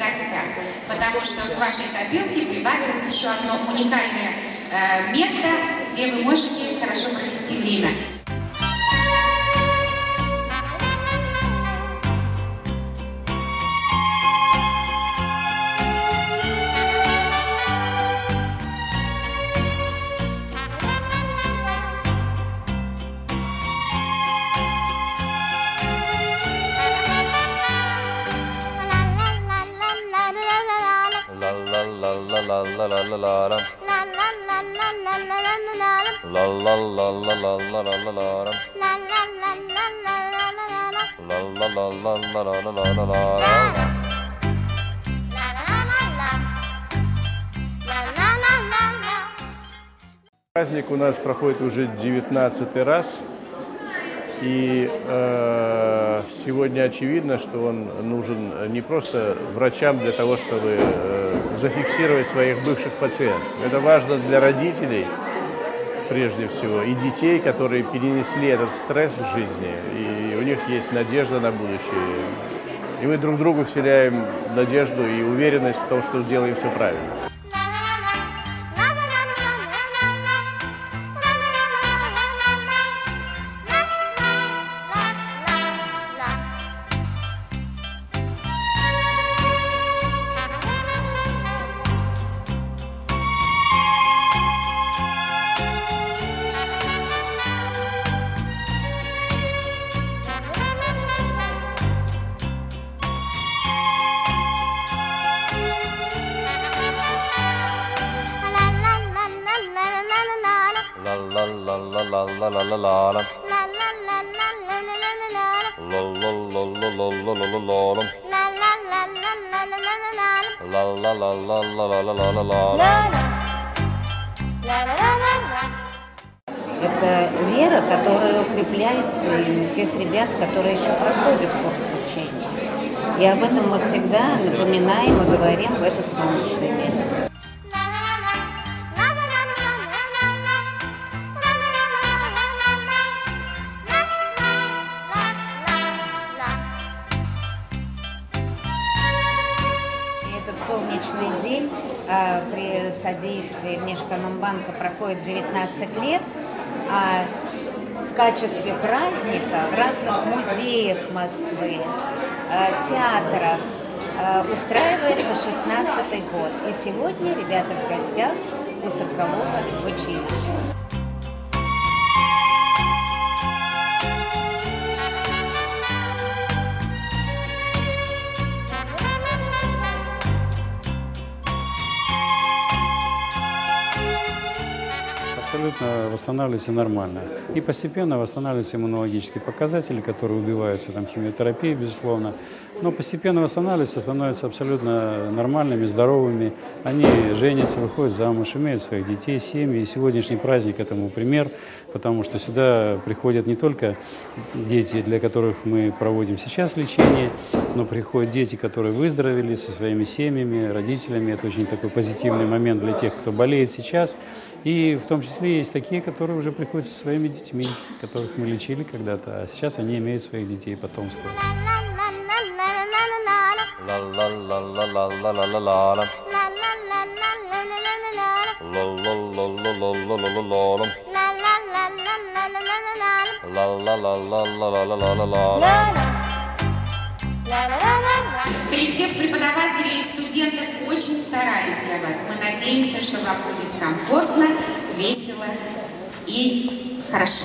гостях, потому что к вашей копилке прибавилось еще одно уникальное э, место, где вы можете хорошо провести время. La la la la la la la. La la la la la la la la la. La la la la la la la la la la. Праздник у нас проходит уже 19 раз. И э, сегодня очевидно, что он нужен не просто врачам для того, чтобы э, зафиксировать своих бывших пациентов. Это важно для родителей, прежде всего, и детей, которые перенесли этот стресс в жизни, и у них есть надежда на будущее. И мы друг другу вселяем надежду и уверенность в том, что делаем все правильно. La la la la la. Это вера, которая укрепляется и у тех ребят, которые еще проходят курс обучения. И об этом мы всегда напоминаем и говорим в этот солнечный день. Солнечный день а, при содействии Внешэкономбанка проходит 19 лет, а в качестве праздника в разных музеях Москвы, а, театрах а, устраивается 16 год. И сегодня ребята в гостях у 40 училища. Абсолютно восстанавливается нормально. И постепенно восстанавливаются иммунологические показатели, которые убиваются там, химиотерапией, безусловно. Но постепенно восстанавливаются, становятся абсолютно нормальными, здоровыми. Они женятся, выходят замуж, имеют своих детей, семьи. И сегодняшний праздник этому пример, потому что сюда приходят не только дети, для которых мы проводим сейчас лечение, но приходят дети, которые выздоровели со своими семьями, родителями. Это очень такой позитивный момент для тех, кто болеет сейчас. И в том числе числе есть такие, которые уже приходят со своими детьми, которых мы лечили когда-то, а сейчас они имеют своих детей и потомство. Коллектив преподавателей и студентов очень старались для вас. Мы надеемся, что вам будет комфортно весело и хорошо.